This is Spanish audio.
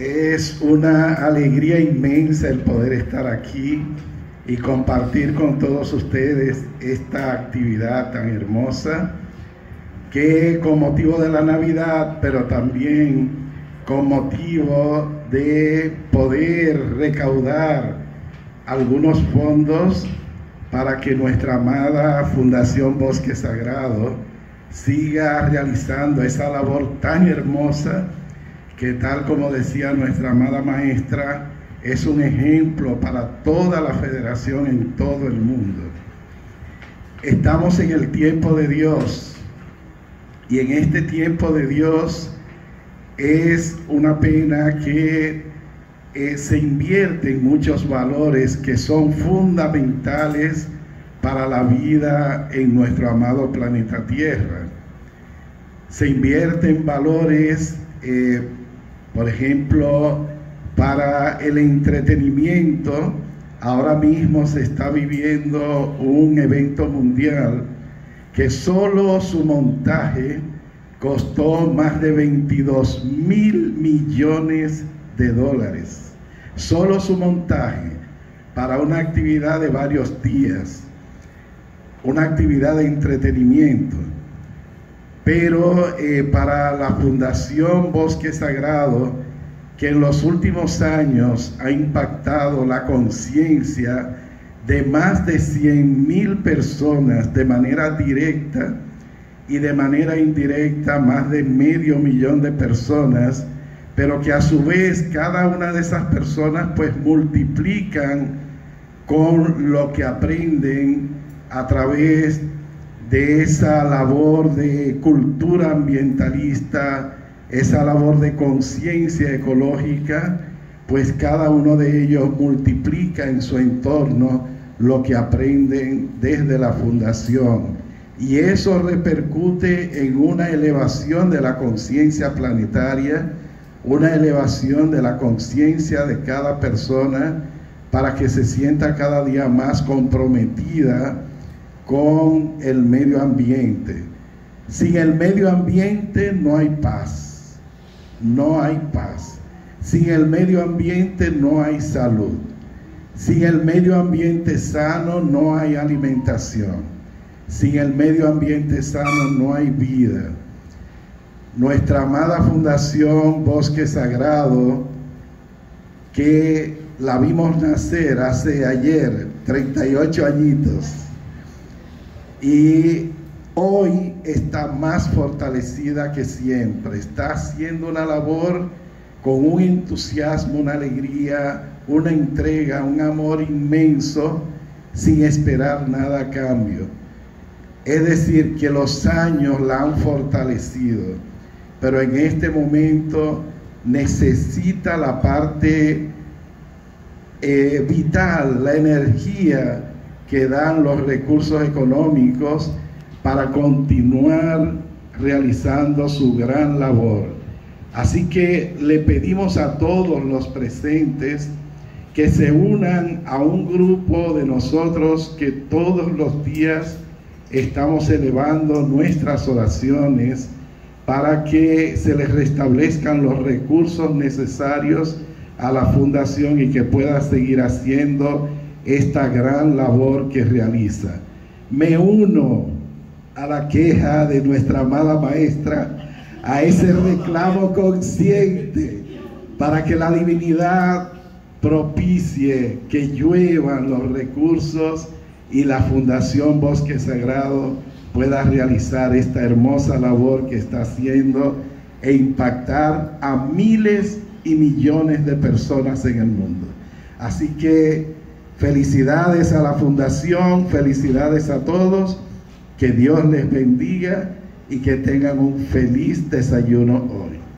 Es una alegría inmensa el poder estar aquí y compartir con todos ustedes esta actividad tan hermosa que con motivo de la Navidad, pero también con motivo de poder recaudar algunos fondos para que nuestra amada Fundación Bosque Sagrado siga realizando esa labor tan hermosa que tal como decía nuestra amada maestra, es un ejemplo para toda la federación en todo el mundo. Estamos en el tiempo de Dios y en este tiempo de Dios es una pena que eh, se invierten muchos valores que son fundamentales para la vida en nuestro amado planeta Tierra. Se invierten valores, eh, por ejemplo, para el entretenimiento. Ahora mismo se está viviendo un evento mundial que solo su montaje costó más de 22 mil millones de dólares. Solo su montaje para una actividad de varios días una actividad de entretenimiento. Pero eh, para la Fundación Bosque Sagrado, que en los últimos años ha impactado la conciencia de más de 100 mil personas de manera directa y de manera indirecta más de medio millón de personas, pero que a su vez cada una de esas personas pues multiplican con lo que aprenden a través de esa labor de cultura ambientalista, esa labor de conciencia ecológica, pues cada uno de ellos multiplica en su entorno lo que aprenden desde la fundación. Y eso repercute en una elevación de la conciencia planetaria, una elevación de la conciencia de cada persona para que se sienta cada día más comprometida con el medio ambiente. Sin el medio ambiente no hay paz, no hay paz. Sin el medio ambiente no hay salud. Sin el medio ambiente sano no hay alimentación. Sin el medio ambiente sano no hay vida. Nuestra amada Fundación Bosque Sagrado, que la vimos nacer hace ayer, 38 añitos, y hoy está más fortalecida que siempre. Está haciendo una labor con un entusiasmo, una alegría, una entrega, un amor inmenso, sin esperar nada a cambio. Es decir, que los años la han fortalecido, pero en este momento necesita la parte eh, vital, la energía que dan los recursos económicos para continuar realizando su gran labor. Así que le pedimos a todos los presentes que se unan a un grupo de nosotros que todos los días estamos elevando nuestras oraciones para que se les restablezcan los recursos necesarios a la fundación y que pueda seguir haciendo esta gran labor que realiza. Me uno a la queja de nuestra amada maestra, a ese reclamo consciente para que la divinidad propicie que lluevan los recursos y la Fundación Bosque Sagrado pueda realizar esta hermosa labor que está haciendo e impactar a miles y millones de personas en el mundo. Así que Felicidades a la fundación, felicidades a todos, que Dios les bendiga y que tengan un feliz desayuno hoy.